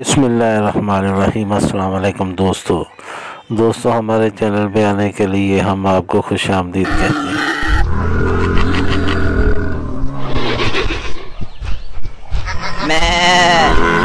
बसमीम अल्लाम दोस्तों। दोस्तों, हमारे चैनल पे आने के लिए हम आपको खुश आमदीद कहते हैं। मैं